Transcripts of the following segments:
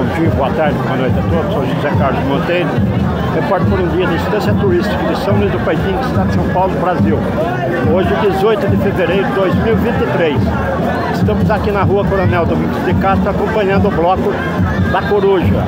Bom dia, boa tarde, boa noite a todos. Sou José Carlos Monteiro. Repórter por um dia da Estância Turística de São Luís do Paitim, Estado de São Paulo, Brasil. Hoje, 18 de fevereiro de 2023. Estamos aqui na rua Coronel Domingos de Castro acompanhando o bloco da Coruja.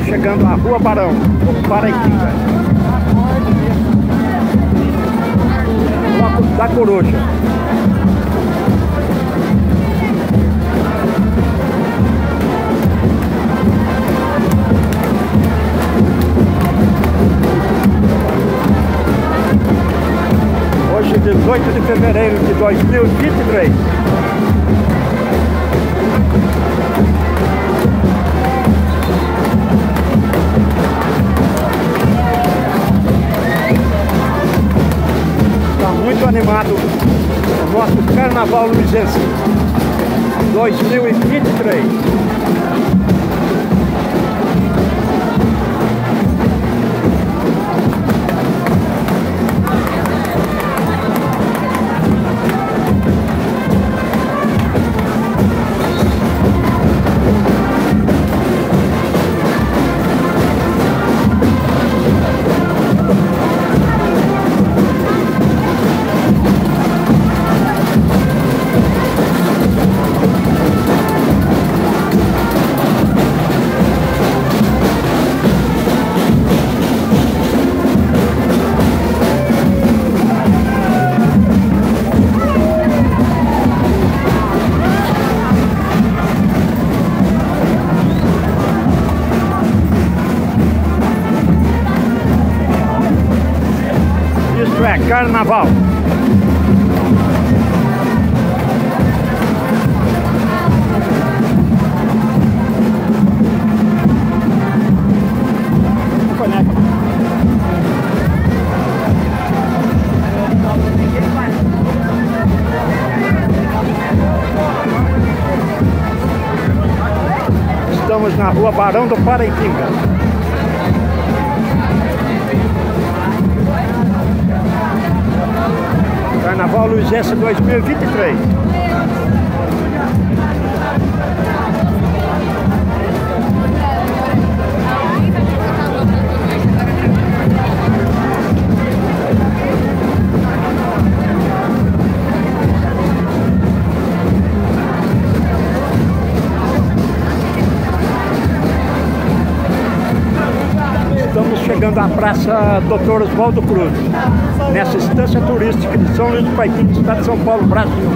Estamos chegando à Rua Barão, Paraitinga. Bloco da Coruja. Hoje, 18 de fevereiro de 2023. Animado o nosso Carnaval Luizense 2023. Carnaval. Estamos na rua Barão do Paraitinga. Luizense 2023. À Praça Doutor Oswaldo Cruz, nessa estância turística de São Luís do Paitim, estado de São Paulo, Brasil.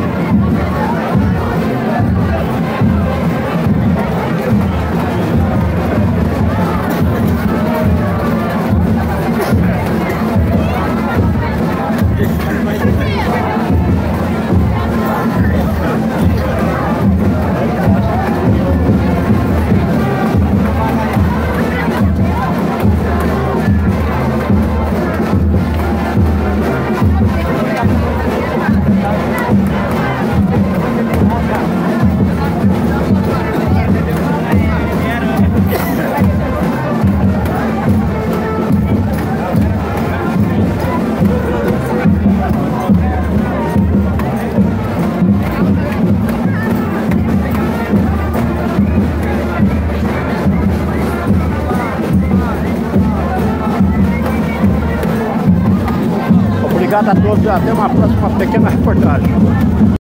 Obrigado a todos. Até uma próxima pequena reportagem.